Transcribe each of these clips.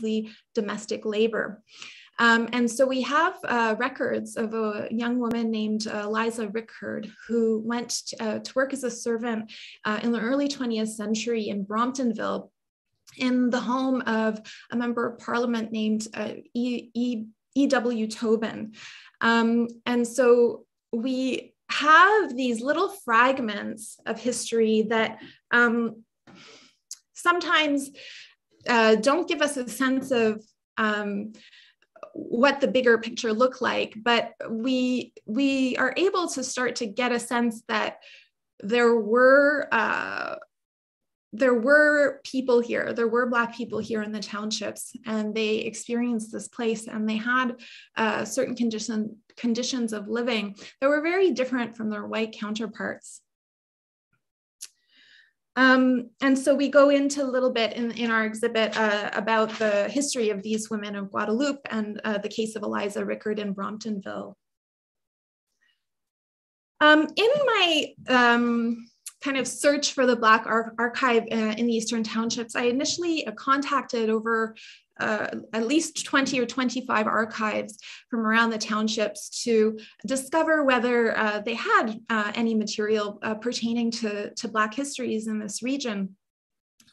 mostly domestic labor. Um, and so we have uh, records of a young woman named uh, Liza Rickard, who went to, uh, to work as a servant uh, in the early 20th century in Bromptonville in the home of a member of parliament named uh, E. e. E.W. Tobin. Um, and so we have these little fragments of history that um, sometimes uh, don't give us a sense of um, what the bigger picture looked like, but we we are able to start to get a sense that there were uh, there were people here, there were Black people here in the townships, and they experienced this place and they had uh, certain condition, conditions of living that were very different from their white counterparts. Um, and so we go into a little bit in, in our exhibit uh, about the history of these women of Guadeloupe and uh, the case of Eliza Rickard in Bromptonville. Um, in my um, kind of search for the Black Ar Archive uh, in the Eastern Townships, I initially contacted over uh, at least 20 or 25 archives from around the townships to discover whether uh, they had uh, any material uh, pertaining to, to Black histories in this region.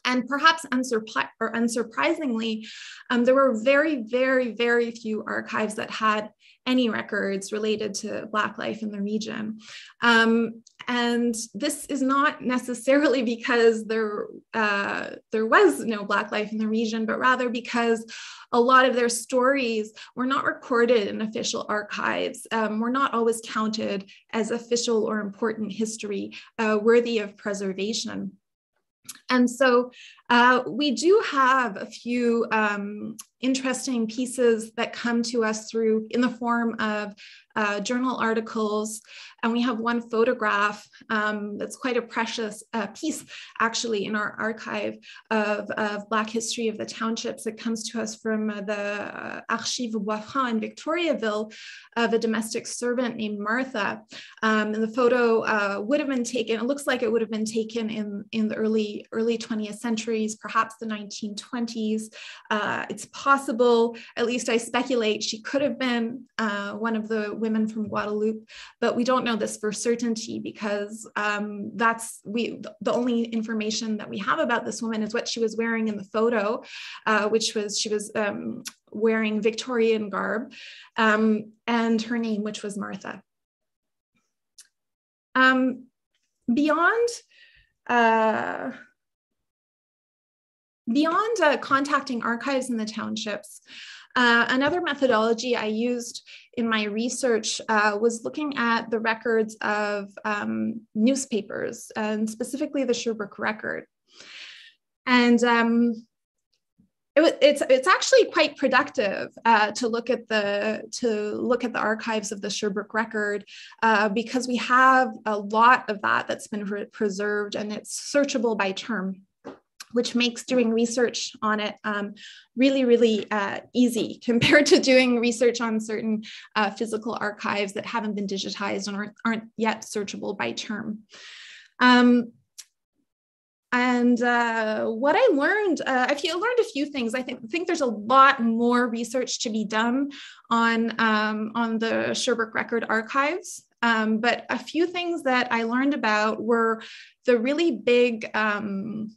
And perhaps unsurpri or unsurprisingly, um, there were very, very, very few archives that had any records related to Black life in the region. Um, and this is not necessarily because there, uh, there was no Black life in the region, but rather because a lot of their stories were not recorded in official archives, um, were not always counted as official or important history uh, worthy of preservation. And so uh, we do have a few um, interesting pieces that come to us through in the form of uh, journal articles. And we have one photograph um, that's quite a precious uh, piece actually in our archive of, of Black history of the townships. It comes to us from uh, the Archives Boisfranc in Victoriaville of a domestic servant named Martha. Um, and the photo uh, would have been taken, it looks like it would have been taken in, in the early, early 20th centuries, perhaps the 1920s. Uh, it's possible, at least I speculate, she could have been uh, one of the women from Guadeloupe, but we don't know this for certainty because um, that's we the only information that we have about this woman is what she was wearing in the photo, uh, which was she was um, wearing Victorian garb, um, and her name, which was Martha. Um, beyond uh, Beyond uh, contacting archives in the townships, uh, another methodology I used in my research uh, was looking at the records of um, newspapers and specifically the Sherbrooke Record. And um, it, it's it's actually quite productive uh, to look at the to look at the archives of the Sherbrooke record uh, because we have a lot of that that's been preserved and it's searchable by term which makes doing research on it um, really, really uh, easy compared to doing research on certain uh, physical archives that haven't been digitized and aren't, aren't yet searchable by term. Um, and uh, what I learned, uh, I learned a few things. I think, think there's a lot more research to be done on, um, on the Sherbrooke Record archives. Um, but a few things that I learned about were the really big um,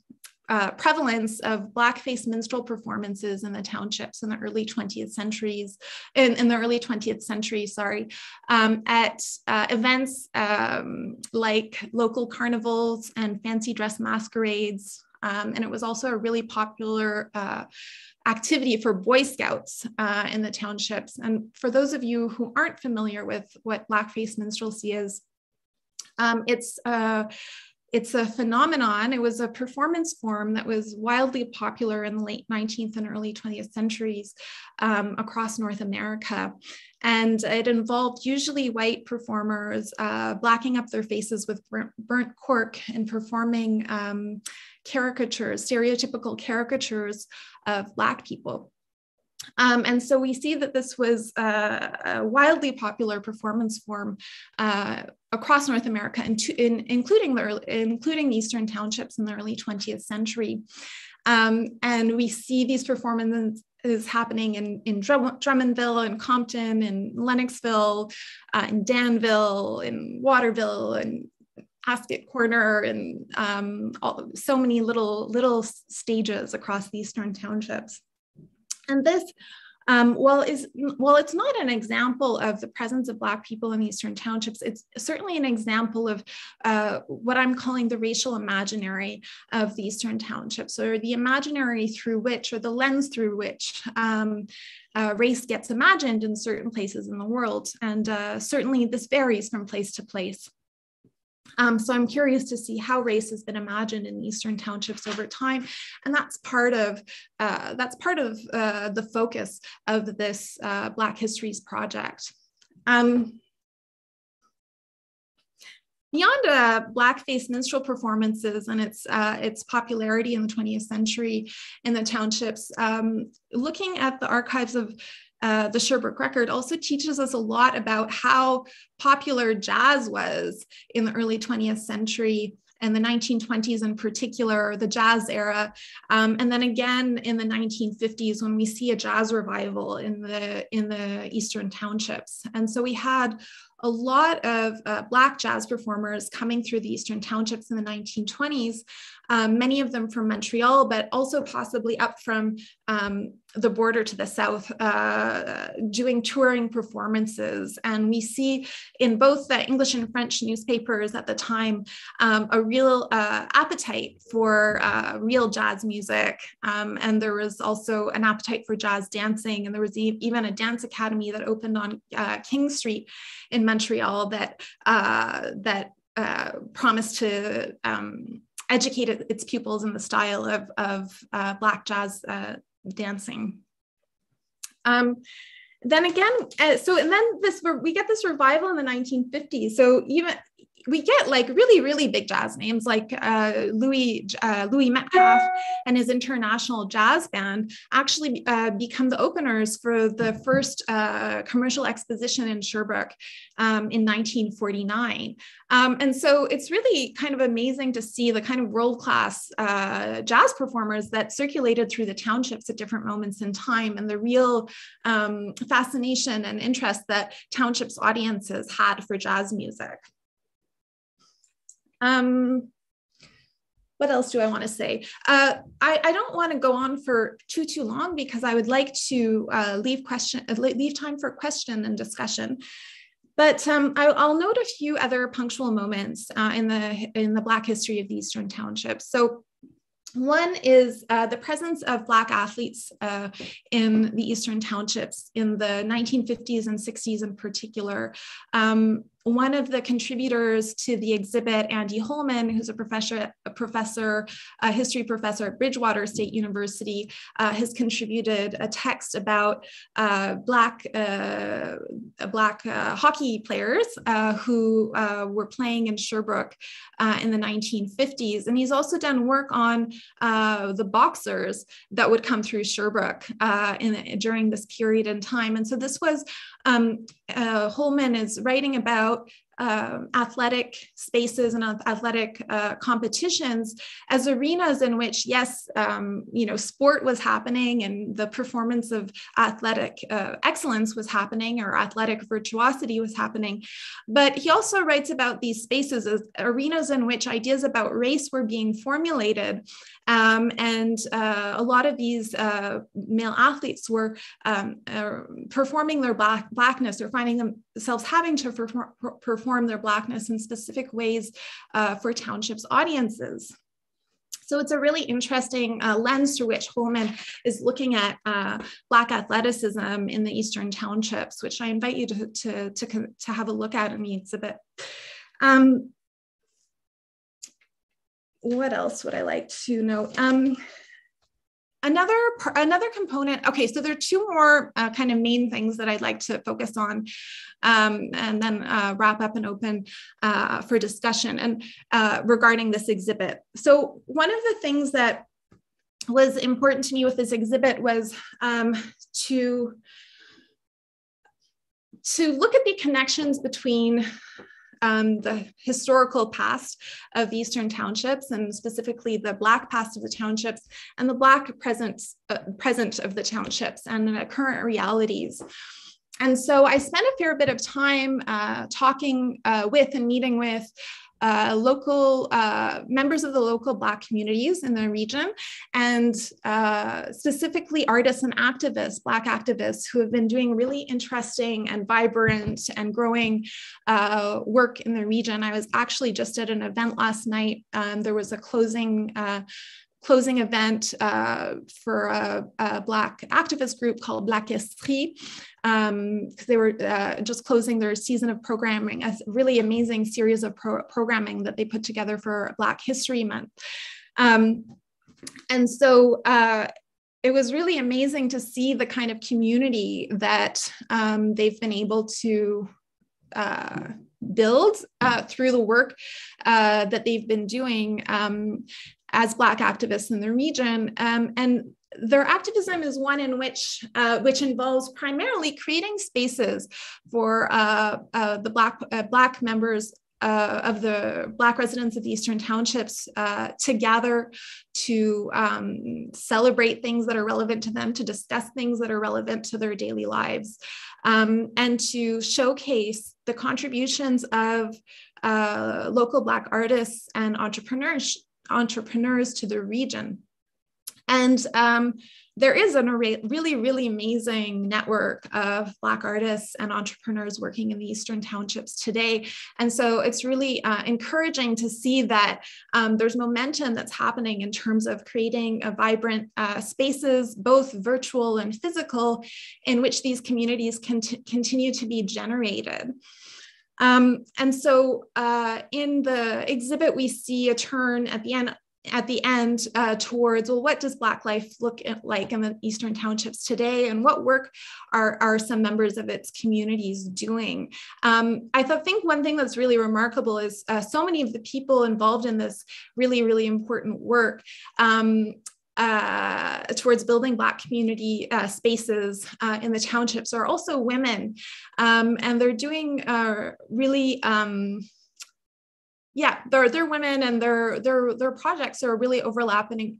uh, prevalence of blackface minstrel performances in the townships in the early 20th centuries, in, in the early 20th century, sorry, um, at uh, events um, like local carnivals and fancy dress masquerades. Um, and it was also a really popular uh, activity for Boy Scouts uh, in the townships. And for those of you who aren't familiar with what blackface minstrelsy is, um, it's uh, it's a phenomenon. It was a performance form that was wildly popular in the late 19th and early 20th centuries um, across North America. And it involved usually white performers uh, blacking up their faces with burnt cork and performing um, caricatures, stereotypical caricatures of Black people. Um, and so we see that this was uh, a wildly popular performance form uh, across North America, in, in, including, the early, including the Eastern townships in the early 20th century. Um, and we see these performances happening in, in Drum- Drummondville and Compton and Lennoxville, uh, in Danville, in Waterville, and Ascot Corner, and um, all, so many little little stages across the eastern townships. And this um, while, is, while it's not an example of the presence of Black people in Eastern townships, it's certainly an example of uh, what I'm calling the racial imaginary of the Eastern townships, or the imaginary through which, or the lens through which um, uh, race gets imagined in certain places in the world. And uh, certainly this varies from place to place. Um, so I'm curious to see how race has been imagined in Eastern townships over time, and that's part of uh, that's part of uh, the focus of this uh, Black Histories project. Um, beyond uh, blackface minstrel performances and its uh, its popularity in the 20th century in the townships, um, looking at the archives of uh, the Sherbrooke record also teaches us a lot about how popular jazz was in the early 20th century and the 1920s in particular, the jazz era. Um, and then again in the 1950s when we see a jazz revival in the, in the Eastern townships. And so we had a lot of uh, Black jazz performers coming through the Eastern Townships in the 1920s, um, many of them from Montreal, but also possibly up from um, the border to the south, uh, doing touring performances. And we see in both the English and French newspapers at the time um, a real uh, appetite for uh, real jazz music. Um, and there was also an appetite for jazz dancing. And there was even a dance academy that opened on uh, King Street in Montreal that uh, that uh, promised to um, educate its pupils in the style of, of uh, Black jazz uh, dancing. Um, then again, uh, so and then this we get this revival in the 1950s. So even we get like really really big jazz names like uh, Louis uh, Louis Metcalf and his international jazz band actually uh, become the openers for the first uh, commercial exposition in Sherbrooke um, in 1949 um, and so it's really kind of amazing to see the kind of world class uh, jazz performers that circulated through the townships at different moments in time and the real um, fascination and interest that townships audiences had for jazz music. Um, what else do I want to say? Uh, I, I, don't want to go on for too too long because I would like to uh, leave question uh, leave time for question and discussion. But um, I, will note a few other punctual moments uh, in the in the Black history of the Eastern Townships. So one is uh, the presence of Black athletes uh, in the Eastern Townships in the 1950s and 60s in particular. Um, one of the contributors to the exhibit, Andy Holman, who's a professor, a professor, a history professor at Bridgewater State University, uh, has contributed a text about uh, black uh, black uh, hockey players uh, who uh, were playing in Sherbrooke in the 1950s, and he's also done work on the boxers that would come through Sherbrooke in, during this period in time. And so this was um, Holman is writing about about um, athletic spaces and athletic uh, competitions as arenas in which, yes, um, you know, sport was happening and the performance of athletic uh, excellence was happening or athletic virtuosity was happening. But he also writes about these spaces as arenas in which ideas about race were being formulated. Um, and uh, a lot of these uh, male athletes were um, uh, performing their black, blackness or finding themselves having to perform, perform their Blackness in specific ways uh, for townships audiences. So it's a really interesting uh, lens through which Holman is looking at uh, Black athleticism in the Eastern Townships, which I invite you to, to, to, to have a look at in the exhibit. Um, what else would I like to note? Um, another another component okay so there are two more uh, kind of main things that i'd like to focus on um, and then uh, wrap up and open uh, for discussion and uh, regarding this exhibit so one of the things that was important to me with this exhibit was um, to to look at the connections between um, the historical past of Eastern townships and specifically the Black past of the townships and the Black present, uh, present of the townships and the current realities. And so I spent a fair bit of time uh, talking uh, with and meeting with uh, local uh, members of the local Black communities in the region, and uh, specifically artists and activists, Black activists, who have been doing really interesting and vibrant and growing uh, work in the region. I was actually just at an event last night. Um, there was a closing uh, closing event uh, for a, a, Black activist group called Black Estrie. Um, they were uh, just closing their season of programming, a really amazing series of pro programming that they put together for Black History Month. Um, and so uh, it was really amazing to see the kind of community that um, they've been able to uh, build uh, through the work uh, that they've been doing. Um, as Black activists in the region. Um, and their activism is one in which uh, which involves primarily creating spaces for uh, uh, the black uh, black members uh, of the black residents of the eastern townships uh, to gather to um, celebrate things that are relevant to them to discuss things that are relevant to their daily lives um, and to showcase the contributions of local black artists and entrepreneurs entrepreneurs to the region. And um, there is a really, really amazing network of Black artists and entrepreneurs working in the Eastern Townships today. And so it's really uh, encouraging to see that um, there's momentum that's happening in terms of creating a vibrant uh, spaces, both virtual and physical, in which these communities can continue to be generated. Um, and so uh, in the exhibit, we see a turn at the end at the end uh, towards well what does black life look like in the eastern townships today? And what work are, are some members of its communities doing? Um, i th- think one thing that's really remarkable is uh, so many of the people involved in this really really important work. Um, uh, towards building Black community uh, spaces uh, in the townships are also women. Um, and they're doing uh, really, um, yeah, they're, they're women and their, their, their projects are really overlapping,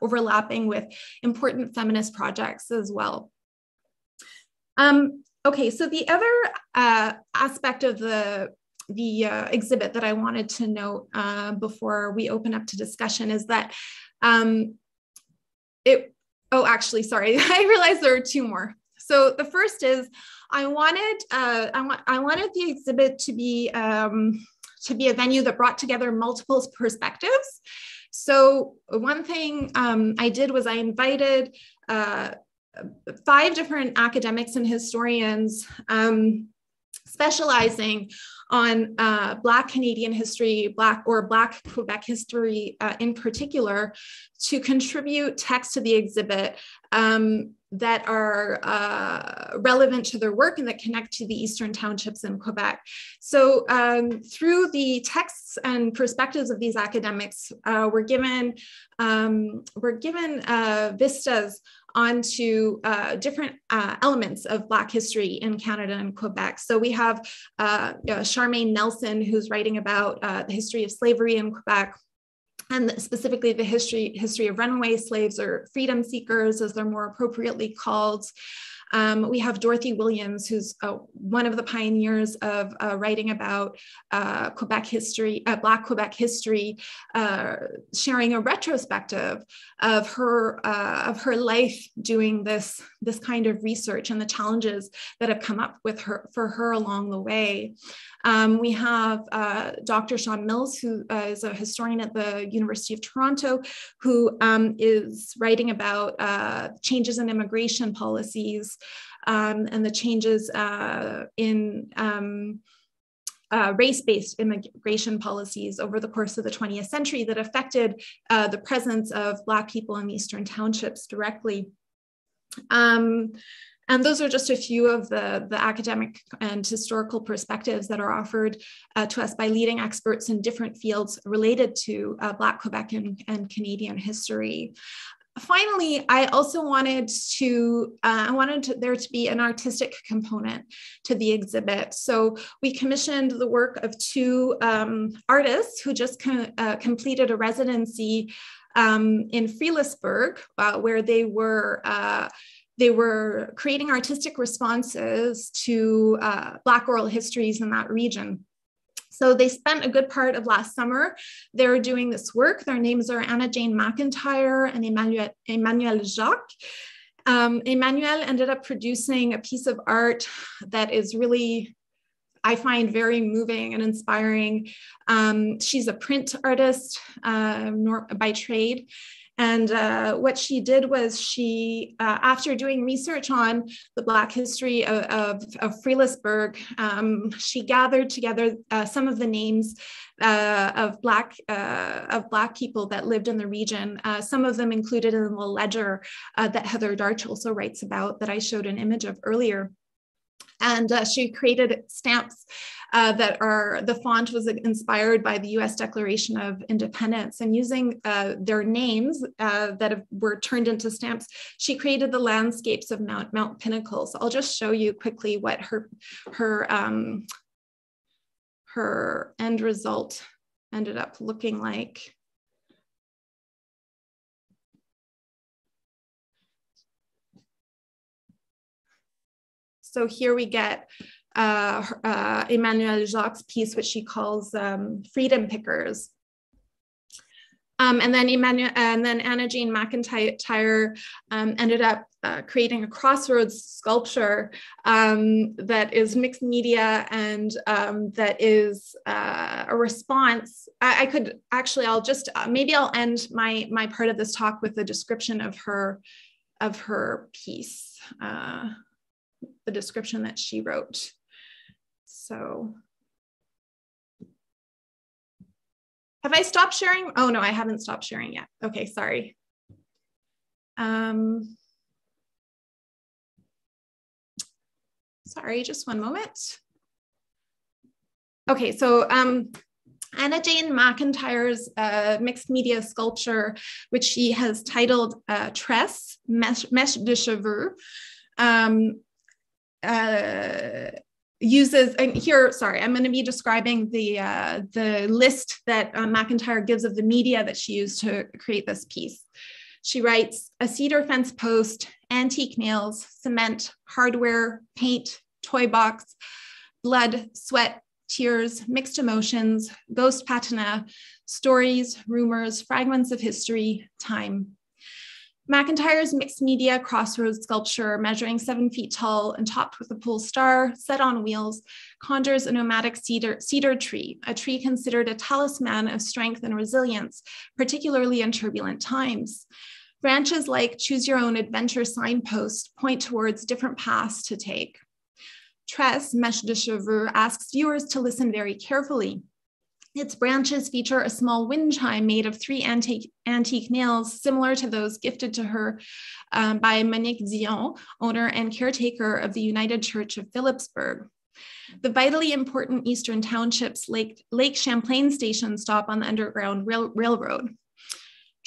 overlapping with important feminist projects as well. Um, okay, so the other uh, aspect of the the uh, exhibit that I wanted to note uh, before we open up to discussion is that um, it, oh, actually, sorry, I realized there are two more. So the first is I wanted, uh, I, want, I wanted the exhibit to be, um, to be a venue that brought together multiple perspectives. So one thing um, I did was I invited uh, five different academics and historians um, specializing on uh, Black Canadian history, Black or Black Quebec history uh, in particular, to contribute text to the exhibit. Um, that are uh, relevant to their work and that connect to the Eastern townships in Quebec. So um, through the texts and perspectives of these academics, uh, we're given, um, we're given uh, vistas onto uh, different uh, elements of Black history in Canada and Quebec. So we have uh, Charmaine Nelson, who's writing about uh, the history of slavery in Quebec and specifically the history history of runaway slaves or freedom seekers, as they're more appropriately called. Um, we have Dorothy Williams, who's uh, one of the pioneers of uh, writing about uh, Quebec history, uh, Black Quebec history, uh, sharing a retrospective of her uh, of her life doing this this kind of research and the challenges that have come up with her for her along the way. Um, we have Dr. Sean Mills, who is a historian at the University of Toronto, who um, is writing about changes in immigration policies um, and the changes uh, in um, uh, race-based immigration policies over the course of the 20th century that affected uh, the presence of Black people in Eastern townships directly. Um, and those are just a few of the, the academic and historical perspectives that are offered uh, to us by leading experts in different fields related to uh, Black Quebec and, and Canadian history. Finally, I also wanted to, uh, I wanted to, there to be an artistic component to the exhibit. So we commissioned the work of two um, artists who just uh, completed a residency um, in Frelighsburg, uh, where they were uh, they were creating artistic responses to uh, Black oral histories in that region. So they spent a good part of last summer there doing this work. Their names are Anna Jane McIntyre and Emmanuel, Emmanuel Jacques. Um, Emmanuel ended up producing a piece of art that is really I find very moving and inspiring. Um, she's a print artist uh, by trade. And uh, what she did was she, uh, after doing research on the Black history of, of, of Frelighsburg, um, she gathered together uh, some of the names uh, of Black uh, of Black people that lived in the region. Uh, some of them included in the ledger that Heather Darch also writes about that I showed an image of earlier. And uh, she created stamps uh, that are, the font was inspired by the US Declaration of Independence. And using uh, their names uh, that have, were turned into stamps, she created the landscapes of Mount, Mount Pinnacle. So I'll just show you quickly what her, her, um, her end result ended up looking like. So here we get uh, uh, Emmanuel Jacques' piece, which she calls um, Freedom Pickers. Um, and then Emmanuel, and then Anna Jane McIntyre um, ended up uh, creating a crossroads sculpture um, that is mixed media and um, that is uh, a response. I, I, could actually, I'll just uh, maybe I'll end my my part of this talk with a description of her of her piece. Uh, the description that she wrote. So have I stopped sharing? Oh no, I haven't stopped sharing yet. Okay, sorry. Um, sorry, just one moment. Okay, so um, Anna Jane McIntyre's uh, mixed media sculpture, which she has titled uh, Tresse, Mesh, Mèche de Cheveux, um, uh, uses and here sorry i'm going to be describing the uh, the list that uh, mcintyre gives of the media that she used to create this piece. She writes a cedar fence post antique nails cement hardware paint toy box blood sweat tears mixed emotions ghost patina stories rumors fragments of history time McIntyre's mixed media crossroads sculpture, measuring seven feet tall and topped with a pole star set on wheels, conjures a nomadic cedar, cedar tree, a tree considered a talisman of strength and resilience, particularly in turbulent times. Branches like choose your own adventure signpost point towards different paths to take. Tresse, Mèche de Cheveux, asks viewers to listen very carefully its branches feature a small wind chime made of three antique, antique nails, similar to those gifted to her um, by Monique Dion, owner and caretaker of the United Church of Philipsburg. The vitally important Eastern Township's Lake, Lake Champlain station stop on the Underground Rail, Railroad.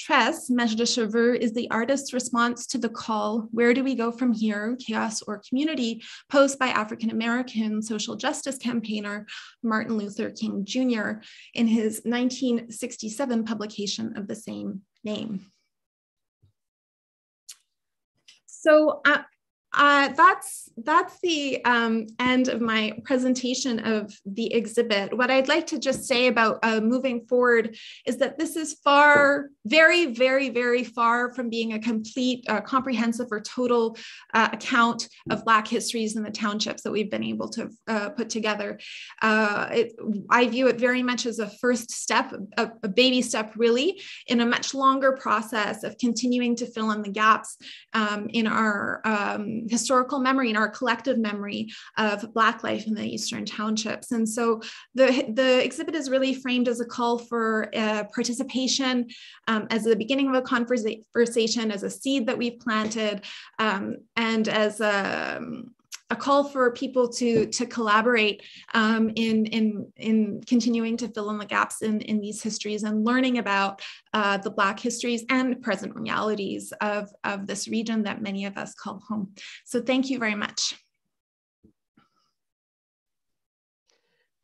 Tresse, Mèche de Cheveux, is the artist's response to the call, Where do we go from here, chaos or community, posed by African American social justice campaigner Martin Luther King Jr. in his 1967 publication of the same name. So uh, uh, that's that's the um, end of my presentation of the exhibit. What I'd like to just say about uh, moving forward is that this is far, very, very, very far from being a complete, uh, comprehensive, or total uh, account of Black histories in the townships that we've been able to uh, put together. It, I view it very much as a first step, a, a, baby step, really, in a much longer process of continuing to fill in the gaps um, in our um, historical memory and our collective memory of Black life in the Eastern Townships. And so the, the exhibit is really framed as a call for uh, participation, um, as the beginning of a conversation, as a seed that we've planted, um, and as a a call for people to to collaborate um, in in in continuing to fill in the gaps in in these histories and learning about uh, the Black histories and present realities of of this region that many of us call home. So thank you very much.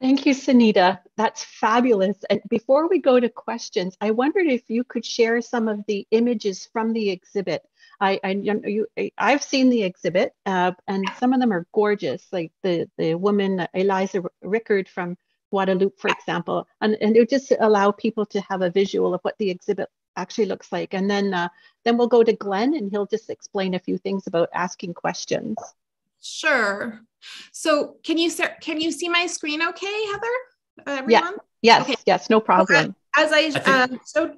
Thank you, Sunita. That's fabulous. And before we go to questions, I wondered if you could share some of the images from the exhibit. I, I you, I've seen the exhibit, uh, and some of them are gorgeous, like the the woman Eliza Rickard from Guadeloupe, for example, and and it would just allow people to have a visual of what the exhibit actually looks like. And then uh, then we'll go to Glenn, and he'll just explain a few things about asking questions. Sure. So can you can you see my screen okay, Heather? Uh, everyone? Yeah. Yes, okay. yes, no problem. As I, I think, um, so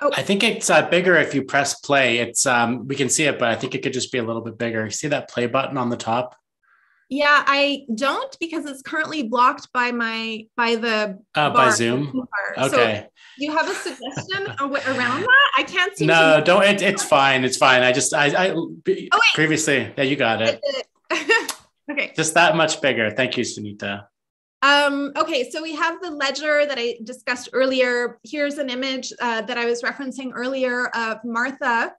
Oh. I think it's uh, bigger if you press play. It's um, we can see it, but I think it could just be a little bit bigger. See that play button on the top? Yeah, I don't because it's currently blocked by my by the uh, by Zoom. Okay. So you have a suggestion around that? I can't see. No, don't. It, it's fine. It's fine. I just I, I oh, previously. Yeah, you got it. okay. Just that much bigger. Thank you, Sunita. Um, okay, so we have the ledger that I discussed earlier. Here's an image uh, that I was referencing earlier of Martha.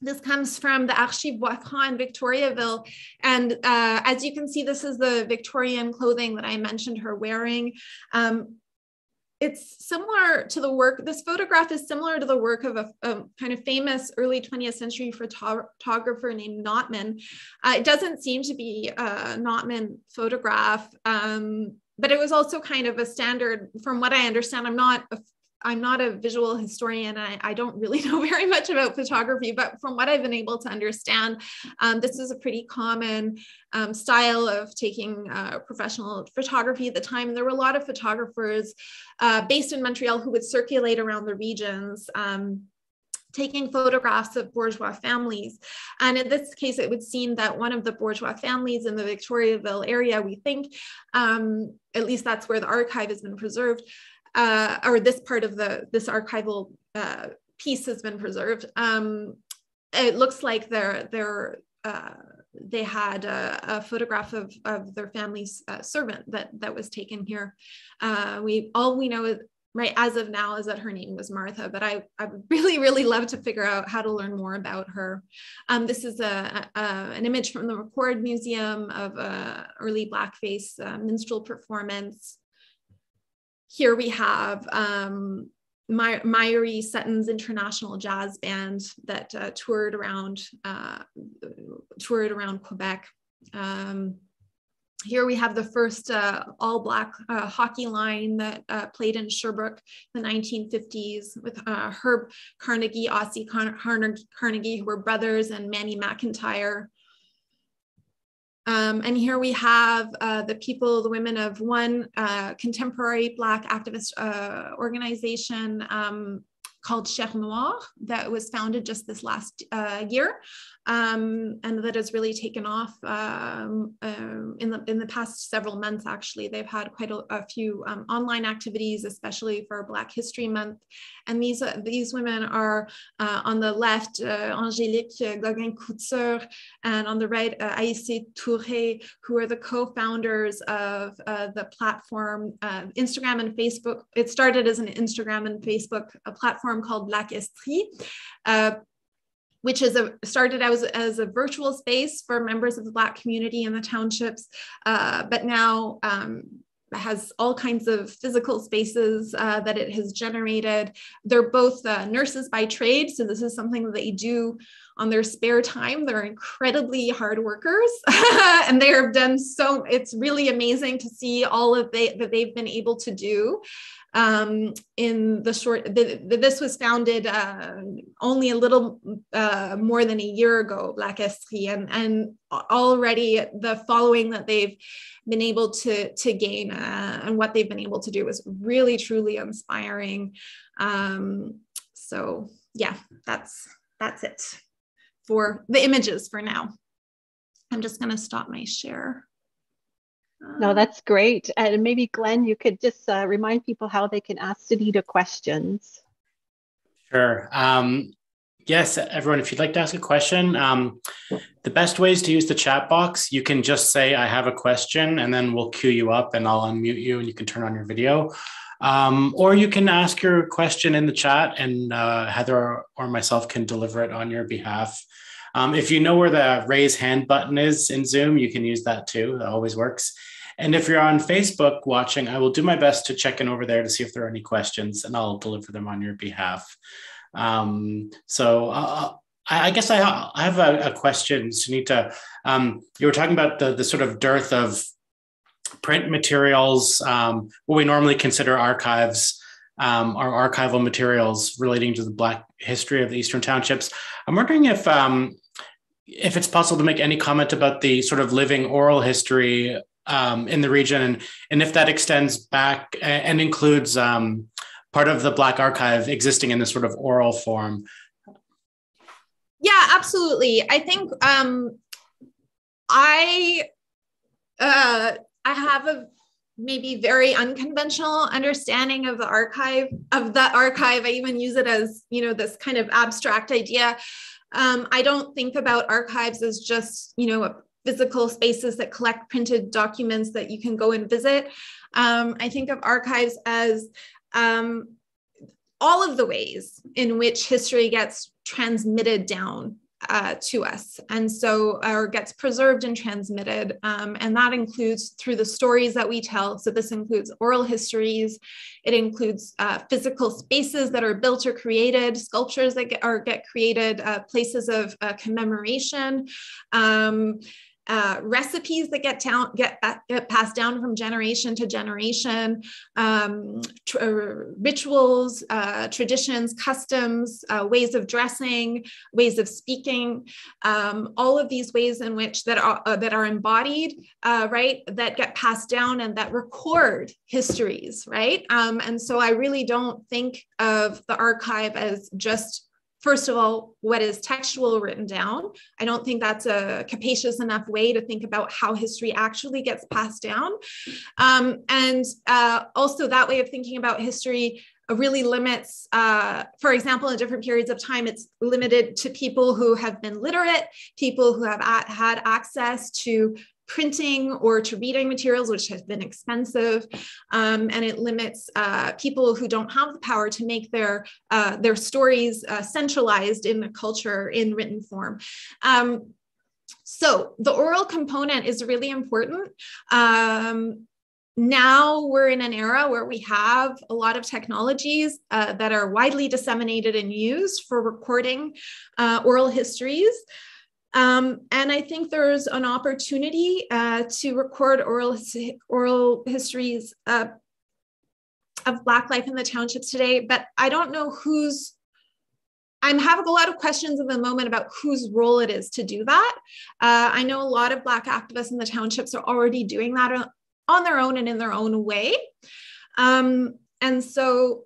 This comes from the Archives Bois in Victoriaville. And uh, as you can see, this is the Victorian clothing that I mentioned her wearing. Um, it's similar to the work, this photograph is similar to the work of a, a kind of famous early 20th century photographer named Notman. Uh, it doesn't seem to be a Notman photograph, um, but it was also kind of a standard, from what I understand, I'm not a I'm not a visual historian. I, I, don't really know very much about photography, but from what I've been able to understand, um, this is a pretty common um, style of taking uh, professional photography at the time. And there were a lot of photographers uh, based in Montreal who would circulate around the regions. Um, taking photographs of bourgeois families. And in this case, it would seem that one of the bourgeois families in the Victoriaville area, we think, um, at least that's where the archive has been preserved, uh, or this part of the this archival uh, piece has been preserved. Um, it looks like they're they're uh, they had a, a, photograph of, of their family's uh, servant that that was taken here. Uh, we all we know right as of now is that her name was Martha, but I, I really, really love to figure out how to learn more about her. Um, this is a, a, an image from the Record Museum of a early blackface uh, minstrel performance here we have um, My- Myron Sutton's international jazz band that uh, toured around uh, toured around Quebec. Um, here we have the first uh, all black uh, hockey line that uh, played in Sherbrooke in the 1950s with uh, Herb Carnegie, Ossie Carnegie, who were brothers, and Manny McIntyre. Um, and here we have uh, the people, the women of one uh, contemporary Black activist organization um, called Chair Noire that was founded just this last uh, year um, and that has really taken off um, uh, in, the, in the past several months, actually. They've had quite a, a few um, online activities, especially for Black History Month. And these, uh, these women are uh, on the left, uh, Angélique Gauguin-Couture, and on the right, uh, Aïssé Touré, who are the co-founders of uh, the platform Instagram and Facebook. It started as an Instagram and Facebook a platform called Black Estrie which is a, started as, as a virtual space for members of the Black community in the townships, uh, but now um, has all kinds of physical spaces uh, that it has generated. They're both uh, nurses by trade, so this is something that they do on their spare time. They're incredibly hard workers, and they have done so. It's really amazing to see all of they, that they've been able to do um, in the short, the, the, this was founded uh, only a little uh, more than a year ago, Black Estrie, and, and already the following that they've been able to, to gain uh, and what they've been able to do is really, truly inspiring. Um, so yeah, that's, that's it for the images for now. I'm just gonna stop my share. No, that's great. And maybe Glenn, you could just uh, remind people how they can ask Sunita questions. Sure. Um, Yes, everyone, if you'd like to ask a question, um, the best way is to use the chat box. You can just say, I have a question, and then we'll queue you up and I'll unmute you and you can turn on your video. Um, or you can ask your question in the chat and uh, Heather or myself can deliver it on your behalf. Um, if you know where the raise hand button is in Zoom, you can use that too. That always works. And if you're on Facebook watching, I will do my best to check in over there to see if there are any questions and I'll deliver them on your behalf. Um, so uh, I, guess I, I have a, a question, Sunita. Um, you were talking about the, the sort of dearth of print materials, um, what we normally consider archives, um, or archival materials relating to the Black history of the Eastern Townships. I'm wondering if um, if it's possible to make any comment about the sort of living oral history um, in the region, and, and if that extends back and includes um, part of the Black Archive existing in this sort of oral form. Yeah, absolutely. I think um, I uh, I have a maybe very unconventional understanding of the archive of the archive. I even use it as you know this kind of abstract idea. Um, I don't think about archives as just you know physical spaces that collect printed documents that you can go and visit. Um, I think of archives as um, all of the ways in which history gets transmitted down uh, to us. And so or gets preserved and transmitted um, and that includes through the stories that we tell. So this includes oral histories. It includes uh, physical spaces that are built or created sculptures that get, are get created uh, places of uh, commemoration. Um, uh, recipes that get, down, get, get passed down from generation to generation, um, tr- uh, rituals, uh, traditions, customs, uh, ways of dressing, ways of speaking, um, all of these ways in which that are uh, that are embodied, uh, right, that get passed down and that record histories, right. Um, and so I really don't think of the archive as just first of all, what is textual written down? I don't think that's a capacious enough way to think about how history actually gets passed down. Um, and uh, also, that way of thinking about history really limits, uh, for example, in different periods of time, it's limited to people who have been literate, people who have had access to printing or to reading materials, which has been expensive, um, and it limits uh, people who don't have the power to make their uh, their stories uh, centralized in the culture in written form. Um, so the oral component is really important. Um, now we're in an era where we have a lot of technologies uh, that are widely disseminated and used for recording uh, oral histories. Um, and I think there's an opportunity uh, to record oral, oral histories uh, of Black life in the townships today, but I don't know who's, I'm having a lot of questions in the moment about whose role it is to do that. Uh, I know a lot of Black activists in the townships are already doing that on their own and in their own way. Um, and so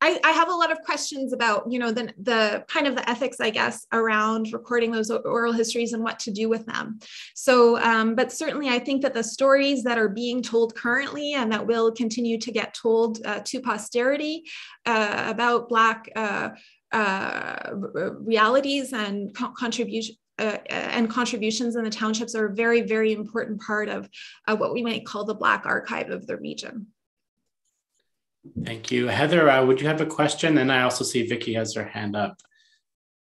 I, I, have a lot of questions about, you know, the, the kind of the ethics, I guess, around recording those oral histories and what to do with them. So, um, but certainly I think that the stories that are being told currently and that will continue to get told uh, to posterity uh, about Black uh, uh realities and co- contribution, uh, and contributions in the townships are a very, very important part of uh, what we might call the Black archive of the region. Thank you. Heather, uh, would you have a question? And I also see Vicky has her hand up.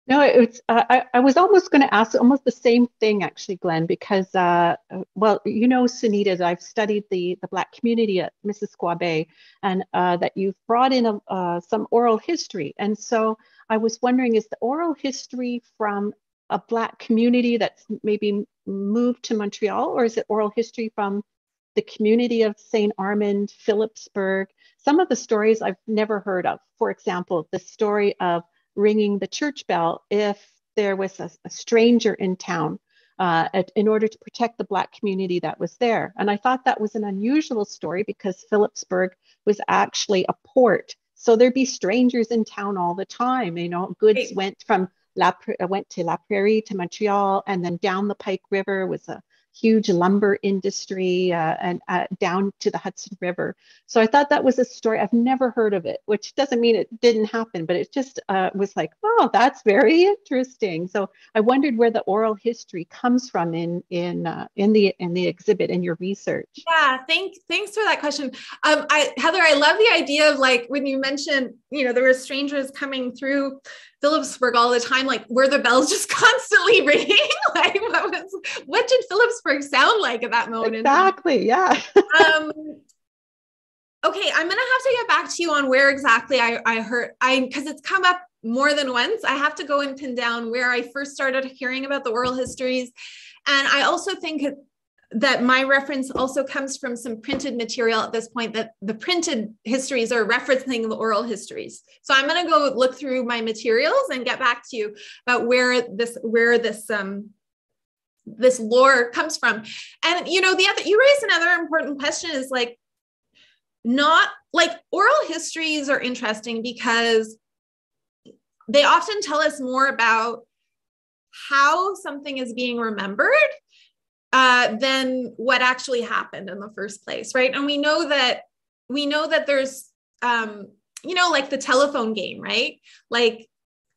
No, it's, uh, I, I was almost going to ask almost the same thing, actually, Glenn, because, uh, well, you know, Sunita, I've studied the, the Black community at Missisquoi Bay, and uh, that you've brought in a, uh, some oral history. And so I was wondering, is the oral history from a Black community that's maybe moved to Montreal, or is it oral history from the community of St. Armand, Philipsburg, some of the stories I've never heard of. For example, the story of ringing the church bell if there was a, a stranger in town uh, at, in order to protect the Black community that was there. And I thought that was an unusual story because Philipsburg was actually a port. So there'd be strangers in town all the time. You know, goods went from La, went to La Prairie to Montreal, and then down the Pike River was a huge lumber industry uh, and uh, down to the Hudson River. So I thought that was a story. I've never heard of it, which doesn't mean it didn't happen, but it just uh, was like, oh, that's very interesting. So I wondered where the oral history comes from in in uh, in the in the exhibit in your research. Yeah, thank thanks for that question. Um, I Heather, I love the idea of like when you mentioned, you know, there were strangers coming through Philipsburg all the time, like were the bells just constantly ringing? like what was what did Philipsburg sound like at that moment? Exactly. Yeah. um okay, I'm gonna have to get back to you on where exactly I, I heard I because it's come up more than once. I have to go and pin down where I first started hearing about the oral histories. And I also think that my reference also comes from some printed material at this point that the printed histories are referencing the oral histories. So i'm going to go look through my materials and get back to you about where this where this um this lore comes from. And you know the other you raise another important question is like not like oral histories are interesting because they often tell us more about how something is being remembered uh, than what actually happened in the first place, right? And we know that we know that there's, um, you know, like the telephone game, right? Like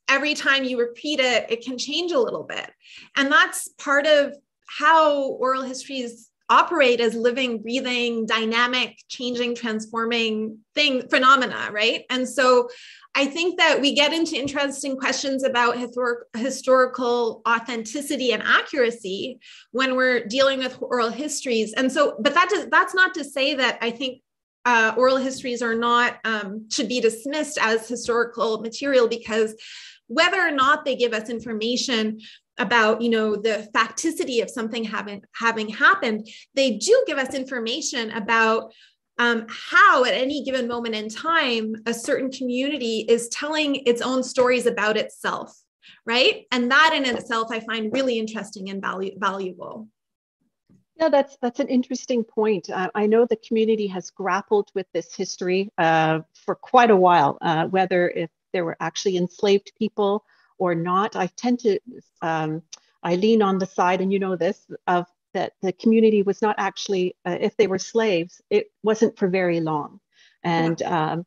every time you repeat it, it can change a little bit, and that's part of how oral histories operate as living, breathing, dynamic, changing, transforming thing phenomena, right? And so I think that we get into interesting questions about historic, historical authenticity and accuracy when we're dealing with oral histories. And so, but that does, that's not to say that I think uh, oral histories are not um, should be dismissed as historical material because whether or not they give us information about you know the facticity of something having having happened they do give us information about um, how at any given moment in time a certain community is telling its own stories about itself right? And that in itself i find really interesting and valuable. Yeah that's that's an interesting point. Uh, i know the community has grappled with this history uh, for quite a while uh, whether if there were actually enslaved people or not. I tend to um, i lean on the side and you know this of that the community was not actually, uh, if they were slaves, it wasn't for very long. And um,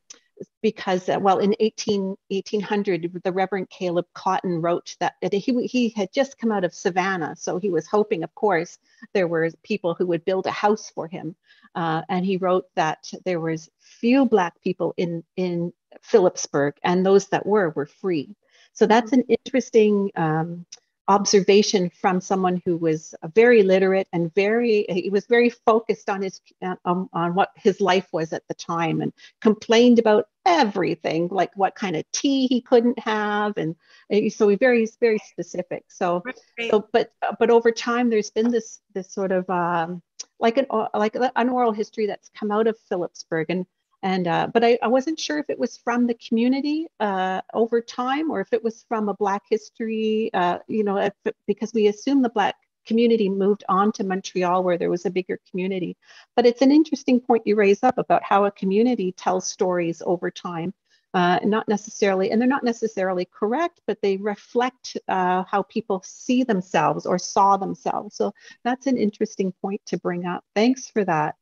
because, uh, well, in 18, 1800, the Reverend Caleb Cotton wrote that he, he had just come out of Savannah. So he was hoping, of course, there were people who would build a house for him. Uh, and he wrote that there was few Black people in, in Philipsburg, and those that were were free. So that's an interesting um, observation from someone who was very literate and very he was very focused on his um, on what his life was at the time and complained about everything like what kind of tea he couldn't have and, and so he very very specific. So so but but over time there's been this this sort of um, like an like an oral history that's come out of Philipsburg and and uh, but I, I, wasn't sure if it was from the community uh, over time or if it was from a Black history, uh, you know, if, because we assume the Black community moved on to Montreal where there was a bigger community. But it's an interesting point you raise up about how a community tells stories over time. Uh, not necessarily, and they're not necessarily correct, but they reflect uh, how people see themselves or saw themselves. So that's an interesting point to bring up. Thanks for that.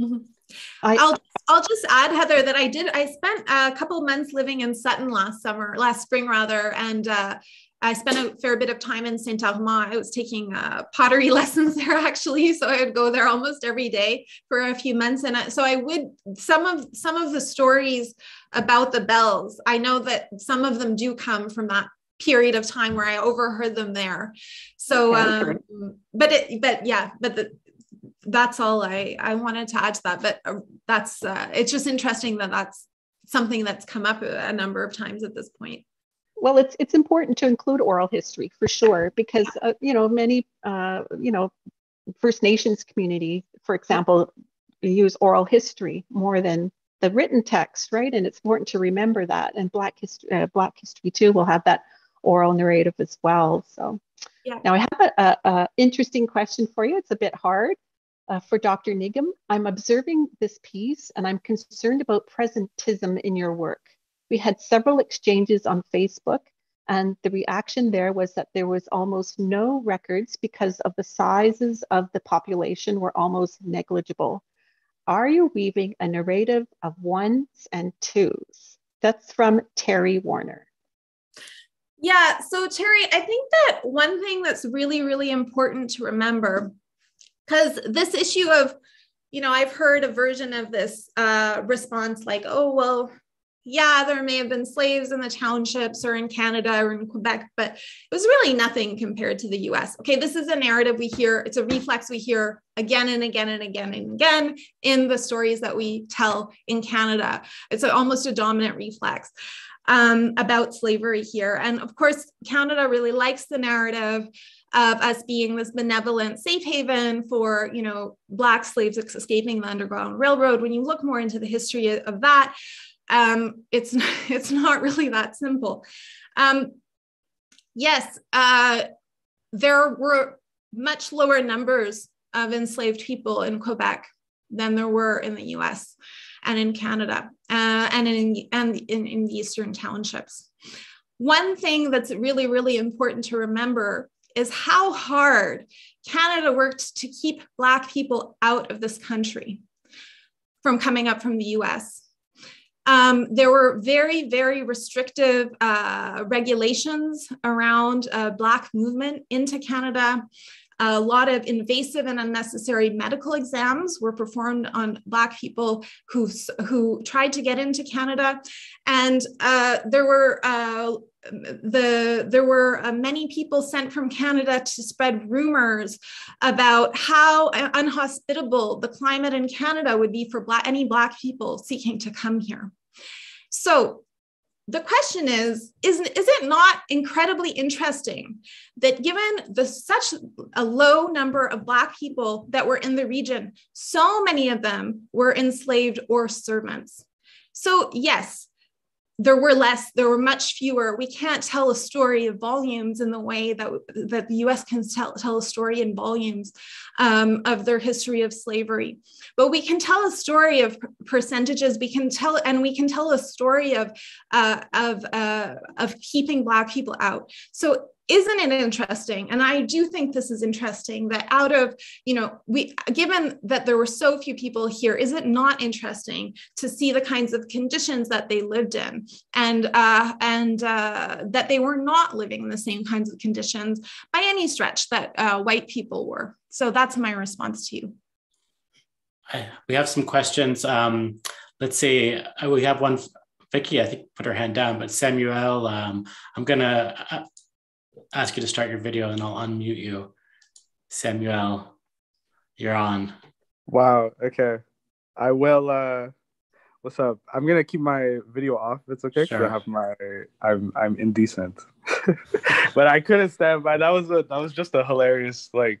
Mm-hmm. I, I'll just add, Heather, that I did. I spent a couple months living in Sutton last summer, last spring rather, and uh, I spent a fair bit of time in Saint Armand. I was taking uh, pottery lessons there actually, so I would go there almost every day for a few months. And so I would some of some of the stories about the bells. I know that some of them do come from that period of time where I overheard them there. So, um, but it, but yeah, but the that's all I I wanted to add to that. But uh, that's uh, it's just interesting that that's something that's come up a number of times at this point. Well, it's it's important to include oral history for sure because uh, you know many uh, you know First Nations community, for example, use oral history more than the written text, right? And it's important to remember that. And Black history, uh, Black history too, will have that oral narrative as well. So yeah. now I have a, a, a interesting question for you. It's a bit hard uh, for Dr. Nigam. I'm observing this piece and I'm concerned about presentism in your work. We had several exchanges on Facebook And the reaction there was that there was almost no records because of the sizes of the population were almost negligible. Are you weaving a narrative of ones and twos? That's from Terry Warner. Yeah, so Terry, I think that one thing that's really, really important to remember, because this issue of, you know, I've heard a version of this uh, response like, oh, well, yeah, there may have been slaves in the townships or in Canada or in Quebec, but it was really nothing compared to the US. Okay, this is a narrative we hear, it's a reflex we hear again and again and again and again in the stories that we tell in Canada. It's a, almost a dominant reflex. Um, about slavery here. And of course, Canada really likes the narrative of us being this benevolent safe haven for, you know, Black slaves escaping the Underground Railroad. When you look more into the history of that, um, it's it's not really that simple. Um, yes, uh, there were much lower numbers of enslaved people in Quebec than there were in the U.S. and in Canada uh, and in and in, in the eastern townships. One thing that's really really important to remember is how hard Canada worked to keep Black people out of this country from coming up from the US. Um, there were very, very restrictive uh, regulations around uh, Black movement into Canada. A lot of invasive and unnecessary medical exams were performed on Black people who, who tried to get into Canada. And uh, there were uh, the there were uh, many people sent from Canada to spread rumors about how unhospitable the climate in Canada would be for black, any black people seeking to come here. So the question is, is, is it not incredibly interesting that given the such a low number of black people that were in the region, so many of them were enslaved or servants? So yes, there were less, there were much fewer. We can't tell a story of volumes in the way that, that the US can tell, tell a story in volumes um, of their history of slavery. But we can tell a story of percentages, we can tell, and we can tell a story of, uh, of, uh, of keeping Black people out. So isn't it interesting? And i do think this is interesting that out of you know we given that there were so few people here is it not interesting to see the kinds of conditions that they lived in? And uh, and uh, that they were not living in the same kinds of conditions by any stretch that uh, white people were. So that's my response to you. We have some questions. Um, let's see. Uh, we have one Vicky, I think, put her hand down, but Samuel, um, I'm gonna uh, ask you to start your video and I'll unmute you. Samuel, you're on. Wow. Okay. I will uh what's up? I'm gonna keep my video off if it's okay. Sure. I have my I'm I'm indecent. but I couldn't stand by that was a that was just a hilarious like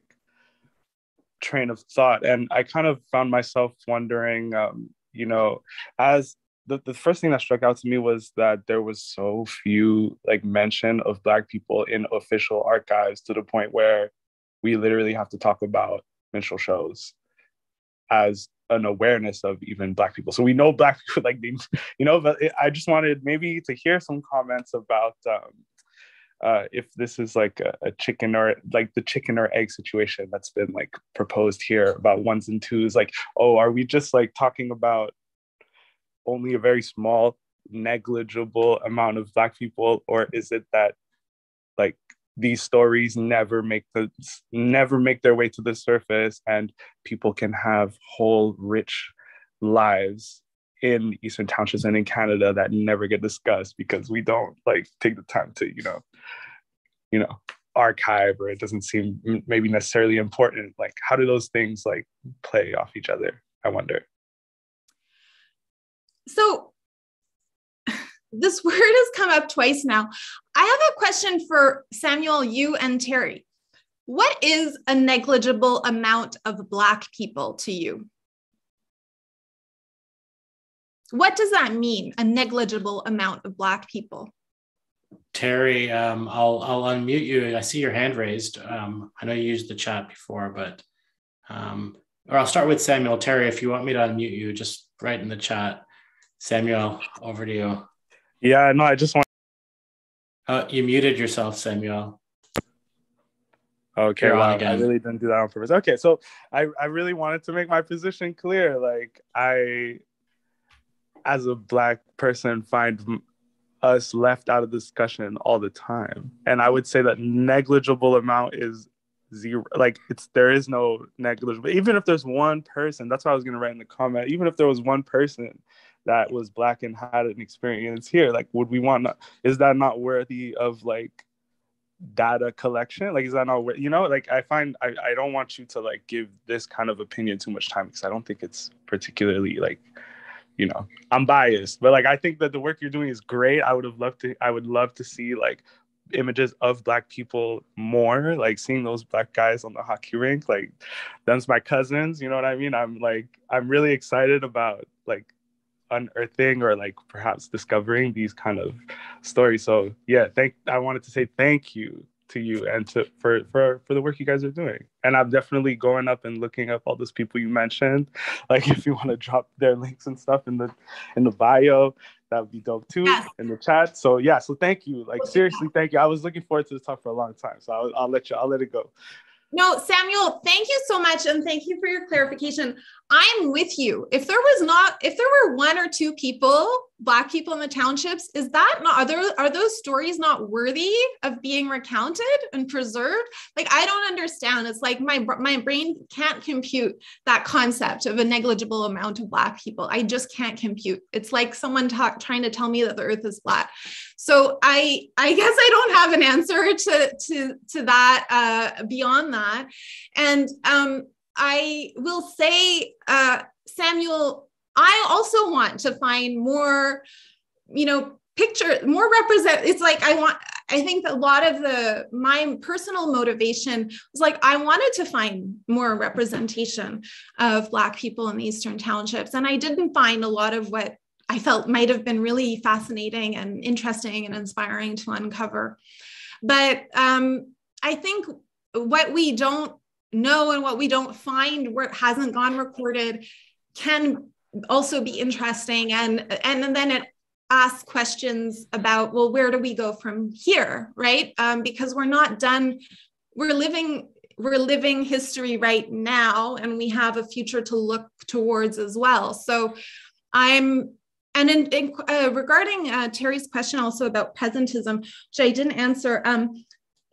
train of thought. And I kind of found myself wondering, um, you know, as the, the first thing that struck out to me was that there was so few like mention of black people in official archives to the point where we literally have to talk about minstrel shows as an awareness of even black people. So we know black people like you know but i just wanted maybe to hear some comments about um, uh, if this is like a, a, chicken or like the chicken or egg situation that's been like proposed here about ones and twos. Like oh are we just like talking about only a very small negligible amount of black people or is it that like these stories never make the never make their way to the surface and people can have whole rich lives in eastern townships and in canada that never get discussed because we don't like take the time to you know you know archive or it doesn't seem maybe necessarily important. Like how do those things like play off each other i wonder so this word has come up twice now. I have a question for Samuel, you and Terry. What is a negligible amount of Black people to you? What does that mean, a negligible amount of Black people? Terry, um, I'll, I'll unmute you. I see your hand raised. Um, I know you used the chat before, but, um, or I'll start with Samuel. Terry, if you want me to unmute you, just write in the chat. Samuel, over to you. Yeah, no, I just want Oh, you muted yourself, Samuel. Okay, wow. I really didn't do that on purpose. Okay, so I, I really wanted to make my position clear. Like I, as a black person, find us left out of discussion all the time, and I would say that negligible amount is zero. Like it's there is no negligible. Even if there's one person, that's what I was gonna write in the comment. Even if there was one person that was black and had an experience here, like would we want? Is that not worthy of like data collection? Like is that not you know like i find I, I don't want you to like give this kind of opinion too much time because i don't think it's particularly like you know i'm biased but like i think that the work you're doing is great. I would have loved to i would love to see like images of black people more like seeing those black guys on the hockey rink like them's my cousins you know what i mean? I'm like i'm really excited about like unearthing or like perhaps discovering these kind of stories. So yeah, thank I wanted to say thank you to you and to for for for the work you guys are doing. And I'm definitely going up and looking up all those people you mentioned. Like if you want to drop their links and stuff in the in the bio, that would be dope too yes. in the chat. So yeah, so thank you. Like seriously, thank you. I was looking forward to this talk for a long time. So I'll, I'll let you. I'll let it go. No, Samuel, thank you so much. And thank you for your clarification. I'm with you. If there was not, if there were one or two people, black people in the townships, is that not, are there, are those stories not worthy of being recounted and preserved? Like, I don't understand. It's like my, my brain can't compute that concept of a negligible amount of black people. I just can't compute. It's like someone talk, trying to tell me that the earth is flat. So I, I guess I don't have an answer to, to, to that uh, beyond that. And um, I will say, uh, Samuel, I also want to find more, you know, picture more represent. It's like I want. I think a lot of the my personal motivation was like I wanted to find more representation of Black people in the Eastern Townships, and I didn't find a lot of what I felt might have been really fascinating and interesting and inspiring to uncover. But um, I think what we don't know and what we don't find where it hasn't gone recorded can also be interesting and and then it asks questions about well where do we go from here right um, because we're not done we're living we're living history right now and we have a future to look towards as well so i'm and in, in uh, regarding uh, terry's question also about presentism which i didn't answer um,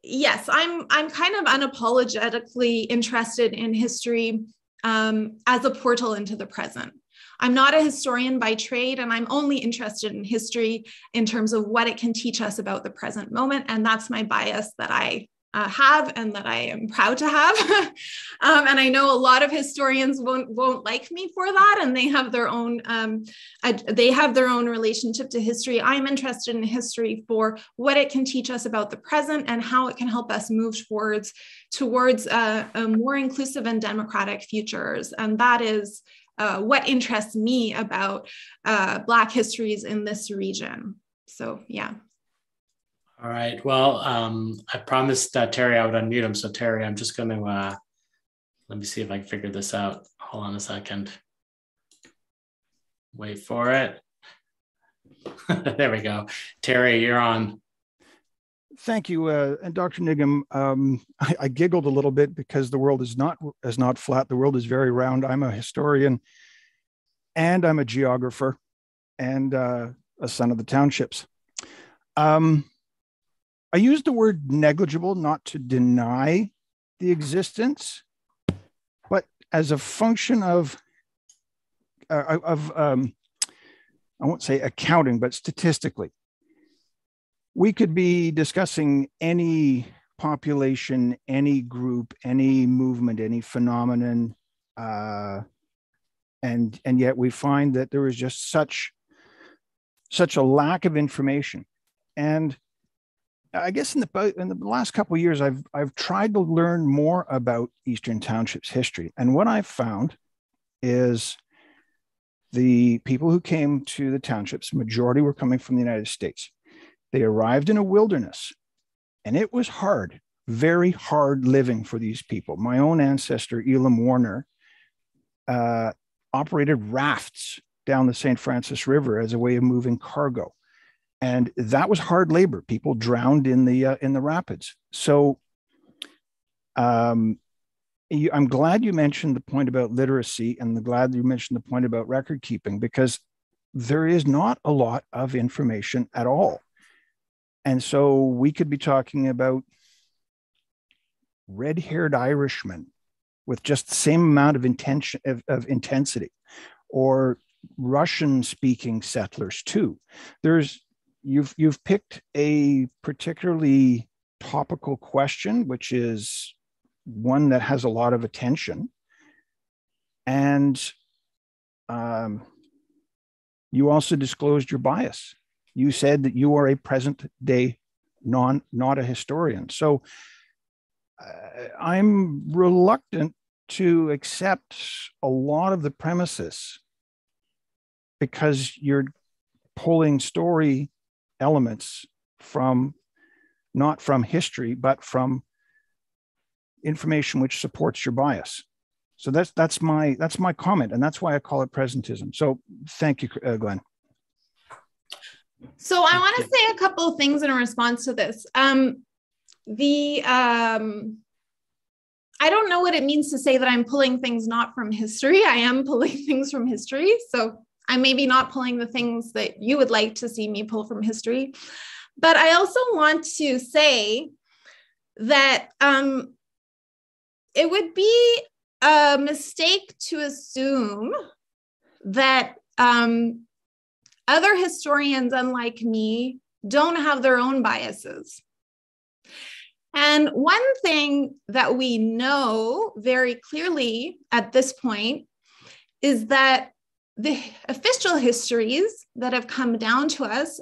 yes, I'm I'm kind of unapologetically interested in history um, as a portal into the present. I'm not a historian by trade, and I'm only interested in history in terms of what it can teach us about the present moment. And that's my bias that I uh, have and that I am proud to have. um, and I know a lot of historians won't won't like me for that, and they have their own um, they have their own relationship to history. I'm interested in history for what it can teach us about the present and how it can help us move towards towards uh, a more inclusive and democratic futures. And that is. Uh, what interests me about uh, Black histories in this region. So, yeah. All right. Well, um, I promised uh, Terry I would unmute him. So Terry, I'm just going to uh, let me see if I can figure this out. Hold on a second. Wait for it. there we go. Terry, you're on. Thank you, uh, and Dr. Nigam. Um, I, I, giggled a little bit because the world is not is not flat. The world is very round. I'm a historian, and I'm a geographer, and uh, a son of the townships. Um, I use the word negligible not to deny the existence, but as a function of uh, of um, I won't say accounting, but statistically, we could be discussing any population, any group, any movement, any phenomenon, uh, and and yet we find that there is just such such a lack of information, and I guess in the in the last couple of years, I've I've tried to learn more about Eastern Township's history, and what I've found is the people who came to the townships, majority were coming from the United States. They arrived in a wilderness, and it was hard, very hard living for these people. My own ancestor, Elam Warner, uh, operated rafts down the St. Francis River as a way of moving cargo and that was hard labor. People drowned in the uh, in the rapids. So, um, you, I'm glad you mentioned the point about literacy, and I'm glad you mentioned the point about record keeping because there is not a lot of information at all. And so we could be talking about red haired Irishmen with just the same amount of intention of, of intensity or Russian speaking settlers too. There's you've you've picked a particularly topical question, which is one that has a lot of attention. And um, you also disclosed your bias. You said that you are a present day non, not a historian. So uh, I'm reluctant to accept a lot of the premises because you're pulling story elements from not from history, but from information which supports your bias. So that's that's my that's my comment, and that's why I call it presentism. So thank you, uh, Glenn. So I want to say a couple of things in response to this. Um, the um, I don't know what it means to say that I'm pulling things not from history. I am pulling things from history. So I'm maybe not pulling the things that you would like to see me pull from history. But I also want to say that um, it would be a mistake to assume that um, other historians, unlike me, don't have their own biases. And one thing that we know very clearly at this point is that the official histories that have come down to us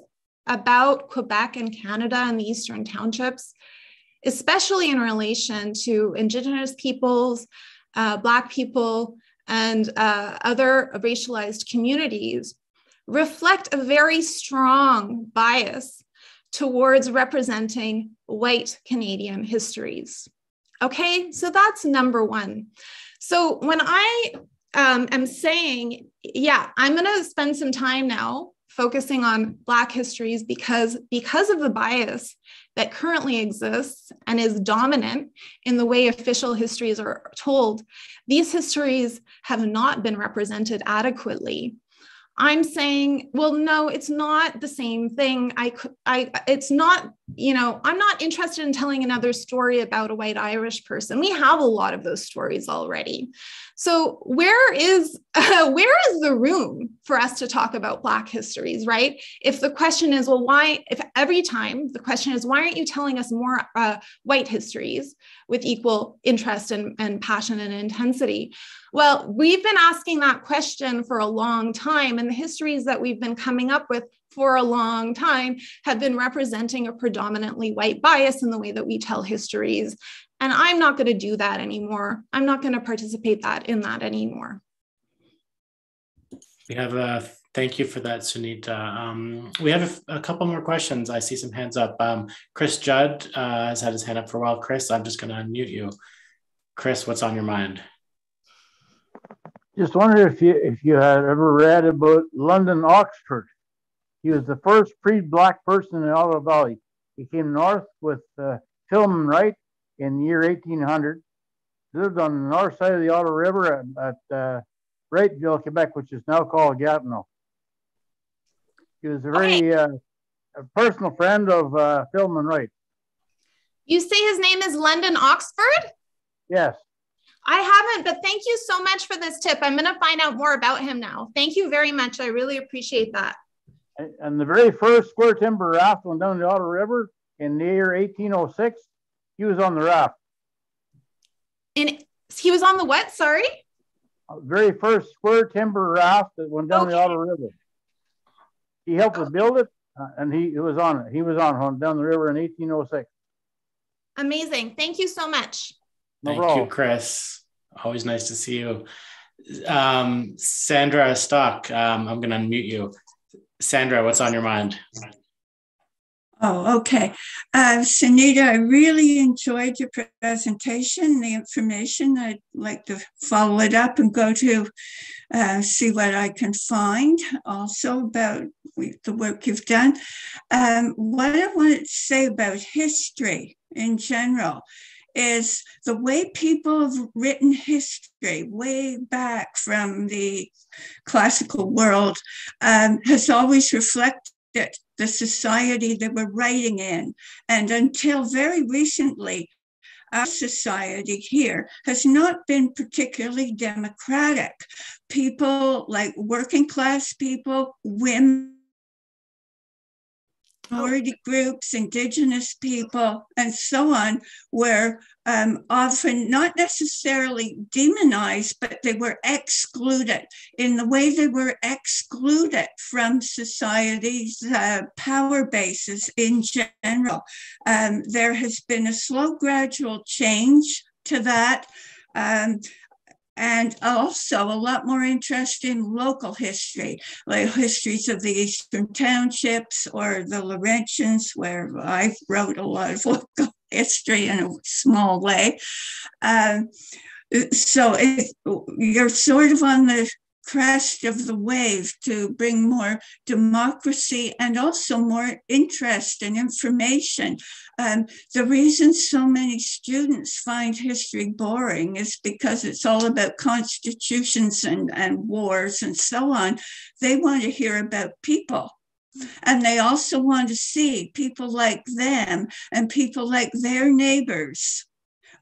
about Quebec and Canada and the Eastern Townships, especially in relation to Indigenous peoples, uh, Black people, and uh, other racialized communities, reflect a very strong bias towards representing white Canadian histories. Okay, so that's number one. So when I um, am saying, yeah, I'm going to spend some time now focusing on Black histories because, because of the bias that currently exists and is dominant in the way official histories are told, these histories have not been represented adequately. I'm saying, well, no, it's not the same thing. I, I, it's not, you know, I'm not interested in telling another story about a white Irish person. We have a lot of those stories already. So where is uh, where is the room for us to talk about Black histories, right? If the question is, well, why? If every time the question is, why aren't you telling us more uh, white histories with equal interest and, and passion and intensity? Well, we've been asking that question for a long time, and the histories that we've been coming up with for a long time have been representing a predominantly white bias in the way that we tell histories and I'm not going to do that anymore. I'm not going to participate that in that anymore. We have a thank you for that, Sunita. Um, we have a, a, couple more questions. I see some hands up. Um, Chris Judd uh, has had his hand up for a while. Chris, I'm just going to unmute you. Chris, what's on your mind? Just wondering if you if you had ever read about London Oxford. He was the first pre-black person in the Ottawa Valley. He came north with uh, Philemon Wright in the year 1800. Lived on the north side of the Ottawa River at, at uh, Wrightville, Quebec, which is now called Gatineau. He was a very okay. uh, a personal friend of uh, Philemon Wright. You say his name is London Oxford? Yes. I haven't, but thank you so much for this tip. I'm going to find out more about him now. Thank you very much. I really appreciate that. And, and the very first square timber raft went down the Ottawa River in the year 1806 he was on the raft. And he was on the what? Sorry. Uh, very first square timber raft that went down okay. the Ottawa River. He helped to build it, uh, and he, he was on it. He was on down the river in 1806. Amazing. Thank you so much. No Thank problem. you, Chris. Always nice to see you. Um, Sandra Stock, um, I'm going to unmute you. Sandra, what's on your mind? Oh, okay. Uh, Sunita, I really enjoyed your presentation, the information. I'd like to follow it up and go to uh, see what I can find also about the work you've done. Um, what I wanted to say about history in general is the way people have written history way back from the classical world um, has always reflected the society they were writing in. And until very recently, our society here has not been particularly democratic. People like working class people, women, minority groups, indigenous people, and so on, were um, often not necessarily demonized, but they were excluded in the way they were excluded from society's uh, power bases in general. Um, there has been a slow, gradual change to that. Um, and also a lot more interest in local history, like histories of the Eastern Townships or the Laurentians, where I wrote a lot of local history in a small way. Um, so it, you're sort of on the crest of the wave to bring more democracy and also more interest and information. Um, the reason so many students find history boring is because it's all about constitutions and, and wars and so on. They want to hear about people. And they also want to see people like them and people like their neighbors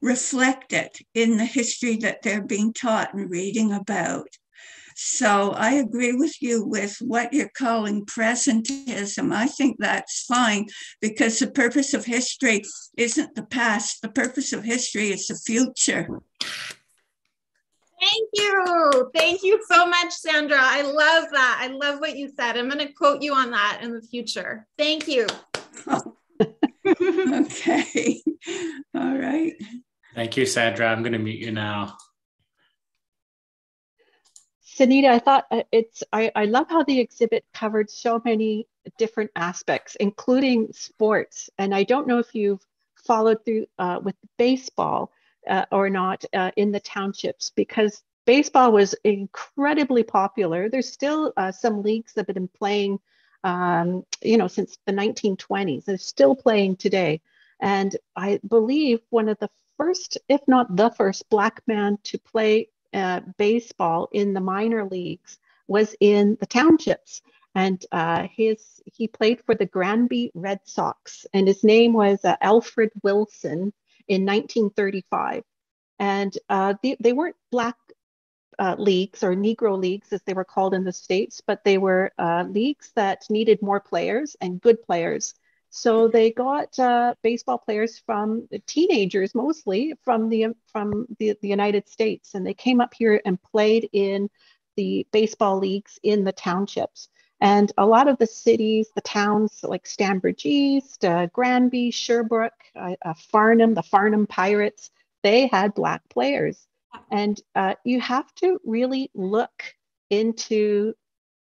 reflected in the history that they're being taught and reading about. So I agree with you with what you're calling presentism. I think that's fine because the purpose of history isn't the past, the purpose of history is the future. Thank you. Thank you so much, Sandra. I love that. I love what you said. I'm going to quote you on that in the future. Thank you. okay. All right. Thank you, Sandra. I'm going to mute you now. Sunita, I thought uh, it's, I, I love how the exhibit covered so many different aspects, including sports. And I don't know if you've followed through uh, with baseball uh, or not uh, in the townships, because baseball was incredibly popular. There's still uh, some leagues that have been playing, um, you know, since the 1920s. They're still playing today. And I believe one of the first, if not the first, black man to play uh, baseball in the minor leagues was in the townships. And uh, his he played for the Granby Red Sox, and his name was uh, Alfred Wilson in 1935. And uh, they, they weren't black uh, leagues or Negro leagues as they were called in the States, but they were uh, leagues that needed more players and good players. So they got uh, baseball players from teenagers, mostly from the from the, the United States, and they came up here and played in the baseball leagues in the townships. And a lot of the cities, the towns like Stanbridge East, uh, Granby, Sherbrooke, uh, uh, Farnham, the Farnham Pirates, they had Black players. And uh, you have to really look into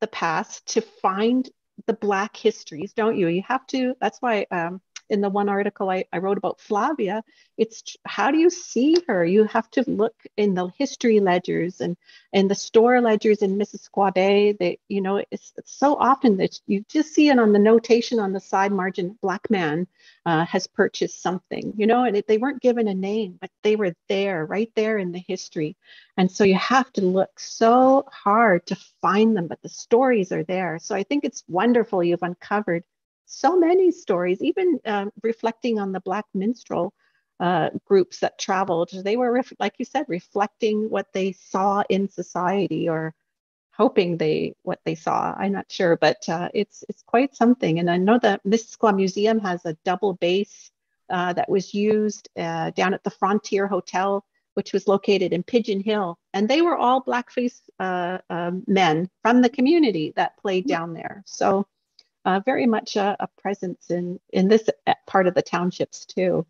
the past to find the Black histories, don't you? You have to, that's why um, in the one article I, I wrote about Flavia, it's how do you see her? You have to look in the history ledgers and and the store ledgers in Missisquoi Bay. That you know, it's, it's, so often that you just see it on the notation on the side margin. Black man uh, has purchased something, you know, and it, they weren't given a name, but they were there, right there in the history. And so you have to look so hard to find them, but the stories are there. So I think it's wonderful you've uncovered so many stories, even um, reflecting on the Black minstrel uh, groups that traveled. They were, ref- like you said, reflecting what they saw in society or hoping they what they saw. I'm not sure, but uh, it's it's quite something. And I know that Missisquoi Museum has a double base uh, that was used uh, down at the Frontier Hotel, which was located in Pigeon Hill, and they were all blackface uh, um, men from the community that played down there. So uh, very much a, a, presence in in this uh, part of the townships too.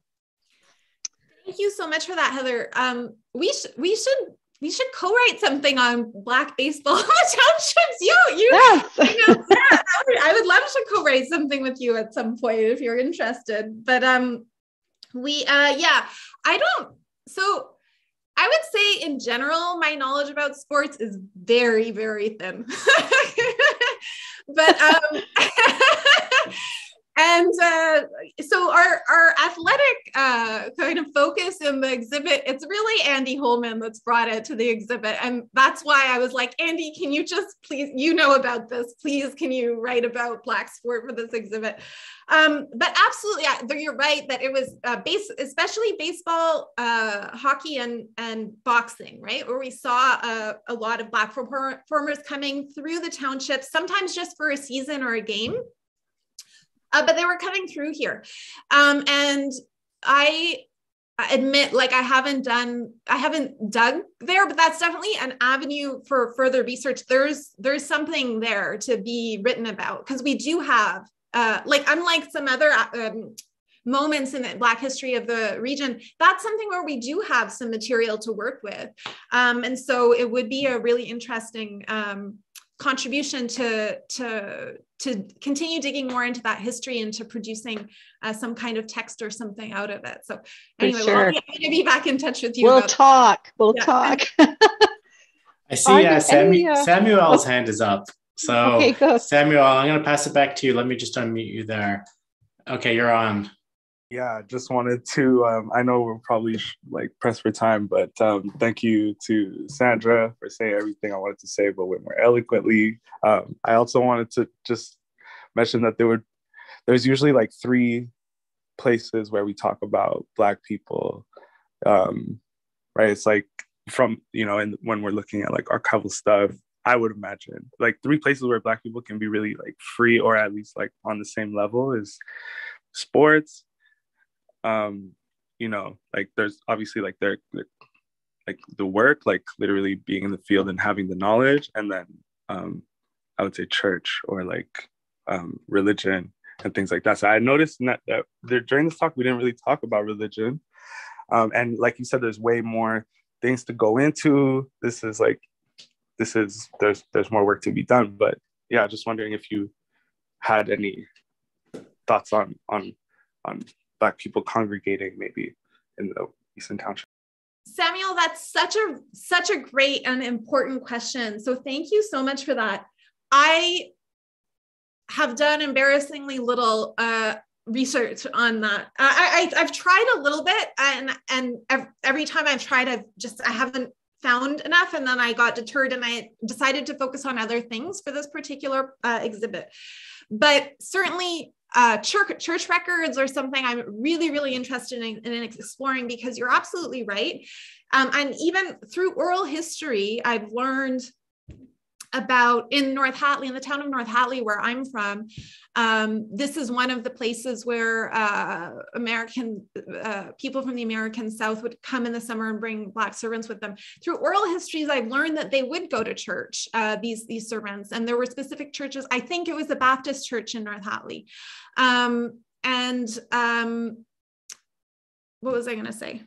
Thank you so much for that, Heather. Um, we should we should we should co-write something on black baseball townships. You, you, yes. you know, yeah, would, I would love to co-write something with you at some point if you're interested. But um, we, uh, yeah, I don't. So I would say in general, my knowledge about sports is very, very thin. but um, and uh, so our our athletic uh, kind of focus in the exhibit it's really andy holman that's brought it to the exhibit. And that's why i was like andy can you just please you know about this. Please can you write about black sport for this exhibit? Um, but absolutely you're right that it was uh, base especially baseball uh, hockey and and boxing right? Where we saw a, a lot of black performers coming through the township sometimes just for a season or a game uh, but they were coming through here. Um, and I admit like i haven't done i haven't dug there but that's definitely an avenue for further research there's there's something there to be written about because we do have uh like unlike some other um, moments in the black history of the region that's something where we do have some material to work with um, and so it would be a really interesting um, contribution to to to continue digging more into that history and to producing uh, some kind of text or something out of it. So anyway, sure. we'll be, be back in touch with you. We'll talk. We'll yeah. talk. I see uh, Samuel, uh, Samuel's oh. hand is up. So okay, Samuel, I'm going to pass it back to you. Let me just unmute you there. Okay, you're on yeah, just wanted to. Um, I know we're probably like pressed for time, but um, thank you to Sandra for saying everything I wanted to say, but way more eloquently. Um, I also wanted to just mention that there were there's usually like three places where we talk about Black people, um, right? It's like from you know, and when we're looking at like archival stuff, I would imagine like three places where Black people can be really like free or at least like on the same level is sports um you know like there's obviously like there like the work like literally being in the field and having the knowledge and then um i would say church or like um religion and things like that. So i noticed that, that there, during this talk we didn't really talk about religion. Um and like you said there's way more things to go into. This is like this is there's there's more work to be done. But yeah just wondering if you had any thoughts on on on black people congregating maybe in the eastern Township? Samuel, that's such a such a great and important question. So thank you so much for that. I have done embarrassingly little uh, research on that. I, I have tried a little bit, and and every time I've tried, I've just I haven't found enough, and then I got deterred, and I decided to focus on other things for this particular uh, exhibit. But certainly, uh, church, church records are something I'm really, really interested in, in exploring because you're absolutely right. Um, and even through oral history, I've learned about in North Hatley, in the town of North Hatley, where I'm from. Um, this is one of the places where uh, American uh, people from the American South would come in the summer and bring Black servants with them. Through oral histories, I've learned that they would go to church, uh, these, these servants, and there were specific churches. I think it was the Baptist church in North Hatley. Um, and um, what was I going to say?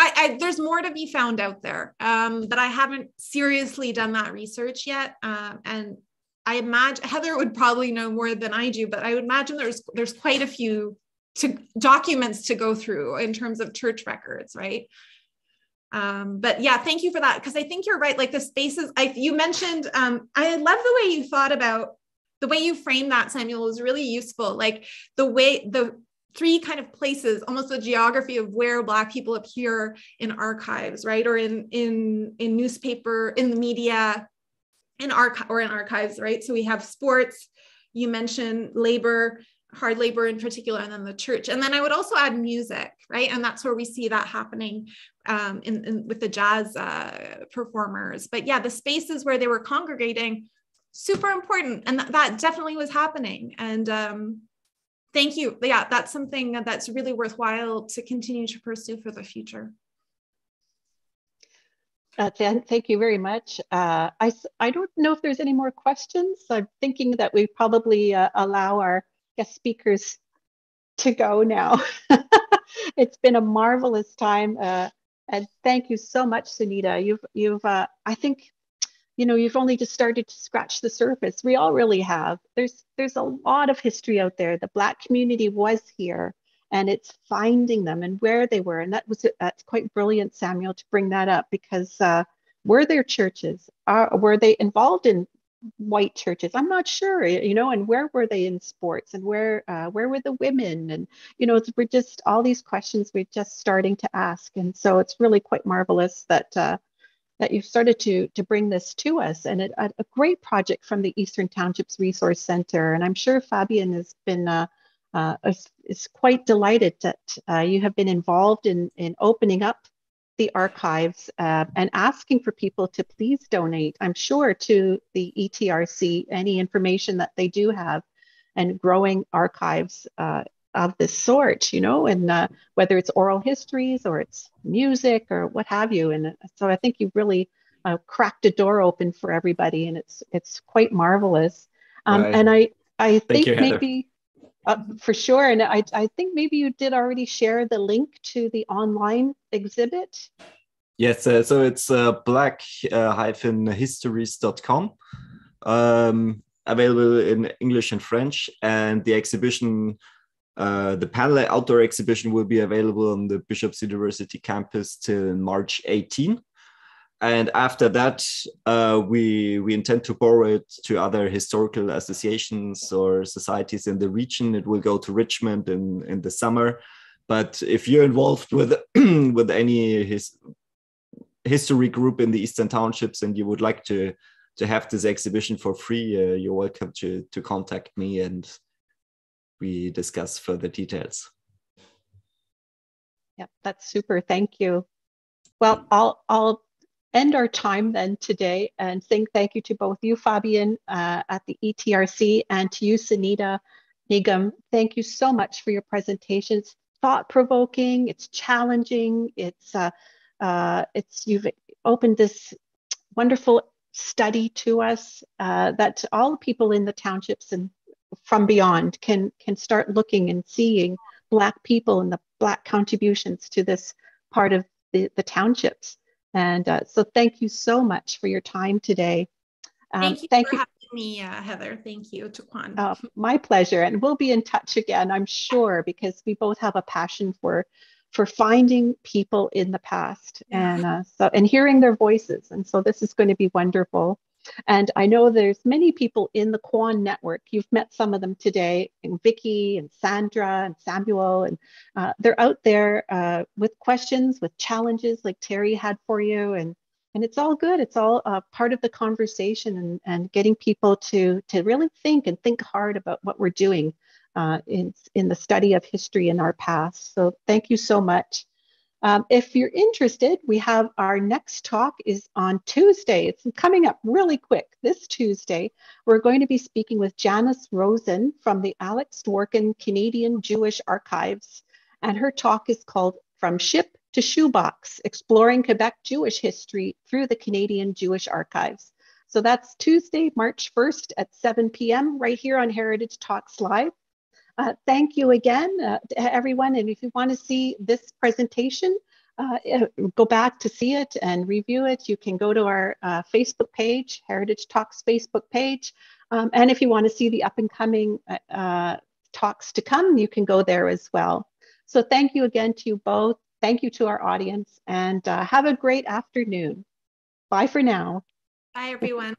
I, I, there's more to be found out there, um, but I haven't seriously done that research yet. Uh, and I imagine Heather would probably know more than I do, but I would imagine there's there's quite a few to documents to go through in terms of church records, right? Um, but yeah, thank you for that because I think you're right. Like the spaces, I you mentioned, um, I love the way you thought about the way you framed that, Samuel, was really useful. Like the way the three kind of places almost the geography of where black people appear in archives right? Or in in in newspaper in the media in archive or in archives right? So we have sports you mentioned labor hard labor in particular and then the church. And then i would also add music right? And that's where we see that happening um, in, in, with the jazz uh, performers. But yeah the spaces where they were congregating super important. And th- that definitely was happening. And um, thank you. Yeah, that's something that's really worthwhile to continue to pursue for the future. Uh, thank you very much. Uh, I, I don't know if there's any more questions. I'm thinking that we probably uh, allow our guest speakers to go now. it's been a marvelous time. Uh, and thank you so much, Sunita. You've, you've uh, I think you know you've only just started to scratch the surface we all really have there's there's a lot of history out there the black community was here and it's finding them and where they were and that was that's quite brilliant samuel to bring that up because uh, were there churches uh, were they involved in white churches? I'm not sure, you know, and where were they in sports and where uh, where were the women? And, you know, we're just all these questions we're just starting to ask. And so it's really quite marvelous that uh, that you've started to, to bring this to us and it, a, a, great project from the Eastern Townships Resource Center. And I'm sure Fabian has been uh, uh, is, quite delighted that uh, you have been involved in, in opening up the archives uh, and asking for people to please donate, I'm sure, to the ETRC any information that they do have and growing archives uh, of this sort, you know, and uh, whether it's oral histories or it's music or what have you. And so I think you've really uh, cracked a door open for everybody, and it's it's quite marvelous. Um, right. And I I think you, maybe uh, for sure. And I, I think maybe you did already share the link to the online exhibit. Yes, uh, so it's uh, black-histories.com, um, available in English and French. And the exhibition, uh, the panel outdoor exhibition will be available on the Bishop's University campus till March 18 and after that uh, we we intend to borrow it to other historical associations or societies in the region. It will go to richmond in in the summer. But if you're involved with with any his, history group in the eastern townships and you would like to to have this exhibition for free uh, you're welcome to to contact me and we discuss further details yeah that's super thank you well i'll i'll end our time then today and saying thank you to both you, Fabian, uh, at the ETRC, and to you, Sunita Nigam. Thank you so much for your presentations. Thought provoking, it's challenging, it's, uh, uh, it's you've opened this wonderful study to us uh, that all the people in the townships and from beyond can, can start looking and seeing Black people and the Black contributions to this part of the, the townships. And uh, so thank you so much for your time today. Um, thank you thank for you. having me, uh, Heather. Thank you, Taquan. Uh, my pleasure. And we'll be in touch again, I'm sure, because we both have a passion for for finding people in the past yeah. and uh, so and hearing their voices. And so this is going to be wonderful. And I know there's many people in the QAHN network. You've met some of them today, and Vicky and Sandra and Samuel, and uh, they're out there uh, with questions, with challenges like Terry had for you, and and it's all good. It's all uh, part of the conversation and and getting people to to really think and think hard about what we're doing uh, in in the study of history in our past. So thank you so much. Um, if you're interested, we have our next talk is on Tuesday. It's coming up really quick. This Tuesday, we're going to be speaking with Janice Rosen from the Alex Dworkin Canadian Jewish Archives. And her talk is called From Ship to Shoebox, Exploring Quebec Jewish History Through the Canadian Jewish Archives. So that's Tuesday, March 1st at 7 p.m. right here on Heritage Talks Live. Uh, thank you again, uh, everyone. And if you want to see this presentation, uh, uh, go back to see it and review it. You can go to our uh, Facebook page, Heritage Talks Facebook page. Um, and if you want to see the up and coming uh, talks to come, you can go there as well. So thank you again to you both. Thank you to our audience and have a great afternoon. Bye for now. Bye, everyone.